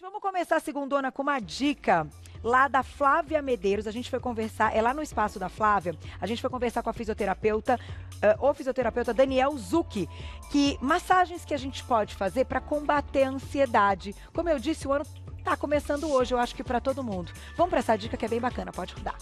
Vamos começar a segundona com uma dica lá da Flávia Medeiros. A gente foi conversar, é lá no espaço da Flávia, a gente foi conversar com a fisioterapeuta, uh, o fisioterapeuta Daniel Zucchi, que massagens que a gente pode fazer para combater a ansiedade. Como eu disse, o ano tá começando hoje, eu acho que para todo mundo. Vamos para essa dica que é bem bacana, pode rodar.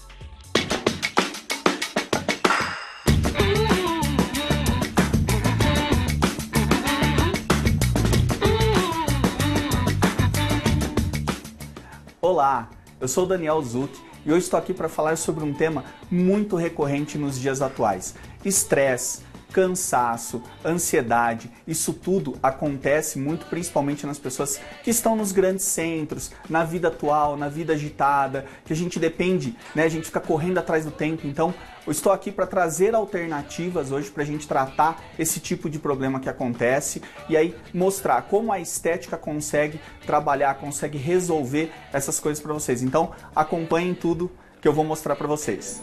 Olá, eu sou Daniel Zuc e hoje estou aqui para falar sobre um tema muito recorrente nos dias atuais: estresse, cansaço, ansiedade, isso tudo acontece muito principalmente nas pessoas que estão nos grandes centros, na vida atual, na vida agitada, que a gente depende, né? A gente fica correndo atrás do tempo. Então, eu estou aqui para trazer alternativas hoje para a gente tratar esse tipo de problema que acontece e aí mostrar como a estética consegue trabalhar, consegue resolver essas coisas para vocês. Então, acompanhem tudo que eu vou mostrar para vocês.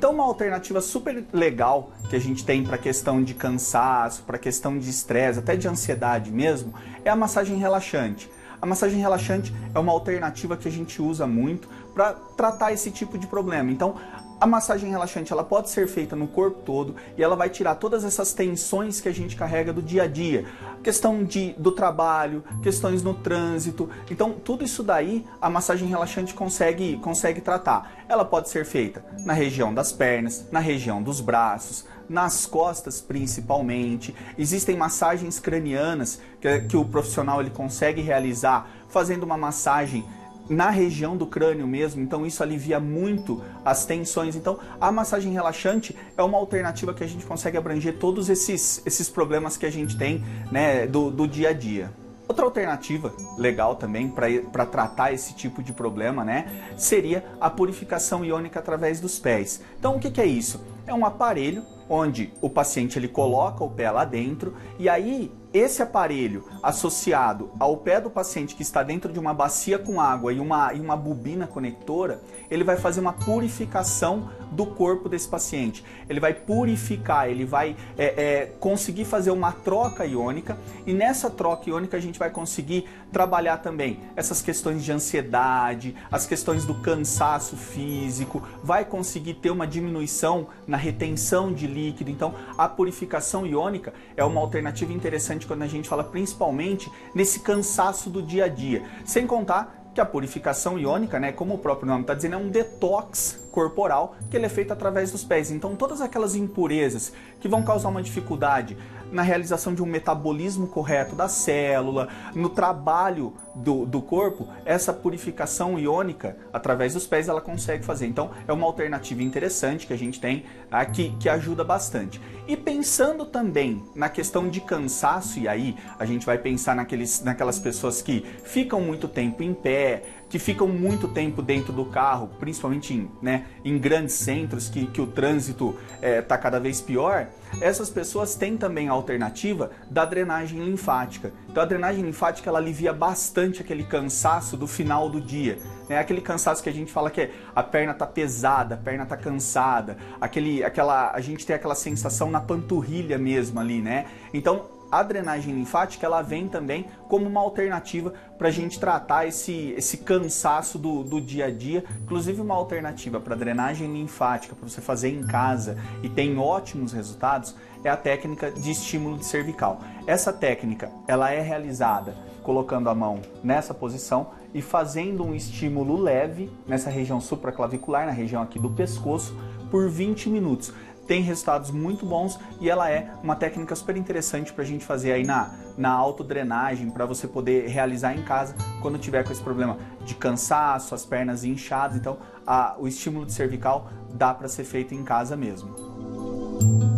Então, uma alternativa super legal que a gente tem para questão de cansaço, para questão de estresse, até de ansiedade mesmo, é a massagem relaxante. A massagem relaxante é uma alternativa que a gente usa muito para tratar esse tipo de problema. Então, a massagem relaxante ela pode ser feita no corpo todo e ela vai tirar todas essas tensões que a gente carrega do dia a dia. Questão de, do trabalho, questões no trânsito. Então, tudo isso daí a massagem relaxante consegue, consegue tratar. Ela pode ser feita na região das pernas, na região dos braços, nas costas principalmente. Existem massagens cranianas que, que o profissional ele consegue realizar fazendo uma massagem na região do crânio mesmo, então isso alivia muito as tensões. Então, a massagem relaxante é uma alternativa que a gente consegue abranger todos esses, esses problemas que a gente tem né, do, do dia a dia. Outra alternativa legal também para tratar esse tipo de problema, né, seria a purificação iônica através dos pés. Então, o que, que é isso? É um aparelho onde o paciente ele coloca o pé lá dentro e aí esse aparelho associado ao pé do paciente que está dentro de uma bacia com água e uma, e uma bobina conectora, ele vai fazer uma purificação do corpo desse paciente. Ele vai purificar, ele vai é, é, conseguir fazer uma troca iônica e nessa troca iônica a gente vai conseguir trabalhar também essas questões de ansiedade, as questões do cansaço físico, vai conseguir ter uma diminuição na retenção de líquido. Então, a purificação iônica é uma alternativa interessante quando a gente fala principalmente nesse cansaço do dia a dia. Sem contar que a purificação iônica, né, como o próprio nome está dizendo, é um detox corporal que ele é feito através dos pés. Então, todas aquelas impurezas que vão causar uma dificuldade na realização de um metabolismo correto da célula, no trabalho do, do corpo, essa purificação iônica através dos pés ela consegue fazer. Então é uma alternativa interessante que a gente tem aqui que ajuda bastante. E pensando também na questão de cansaço, e aí a gente vai pensar naqueles, naquelas pessoas que ficam muito tempo em pé, que ficam muito tempo dentro do carro, principalmente em, né, em grandes centros que, que o trânsito está é, tá cada vez pior, essas pessoas têm também a alternativa da drenagem linfática. Então a drenagem linfática ela alivia bastante aquele cansaço do final do dia. Né? Aquele cansaço que a gente fala que a perna tá pesada, a perna tá cansada, aquele, aquela, a gente tem aquela sensação na panturrilha mesmo ali, né? Então a drenagem linfática ela vem também como uma alternativa para a gente tratar esse, esse cansaço do, do dia a dia. Inclusive, uma alternativa para drenagem linfática, para você fazer em casa e tem ótimos resultados, é a técnica de estímulo de cervical. Essa técnica ela é realizada colocando a mão nessa posição e fazendo um estímulo leve nessa região supraclavicular, na região aqui do pescoço, por 20 minutos tem resultados muito bons e ela é uma técnica super interessante para a gente fazer aí na, na autodrenagem, para você poder realizar em casa quando tiver com esse problema de cansaço, as pernas inchadas. Então, a, o estímulo de cervical dá para ser feito em casa mesmo.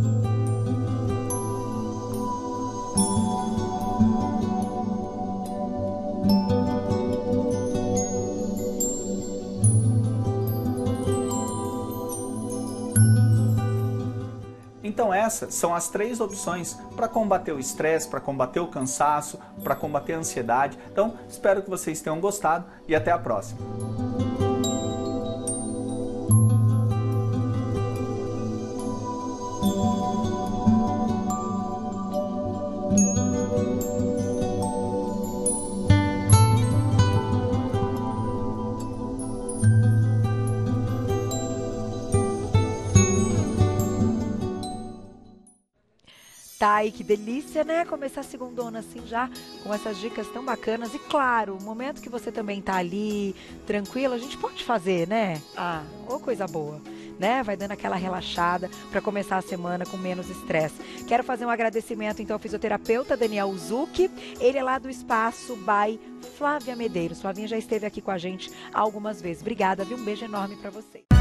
Então essas são as três opções para combater o estresse, para combater o cansaço, para combater a ansiedade. Então espero que vocês tenham gostado e até a próxima. Tá aí, que delícia, né? Começar a segundona assim já, com essas dicas tão bacanas. E claro, o momento que você também tá ali, tranquilo, a gente pode fazer, né? Ah, ô coisa boa. Né? Vai dando aquela relaxada para começar a semana com menos estresse. Quero fazer um agradecimento então ao fisioterapeuta Daniel Uzuki. Ele é lá do espaço by Flávia Medeiros. Flavinha já esteve aqui com a gente algumas vezes. Obrigada, viu? Um beijo enorme para você.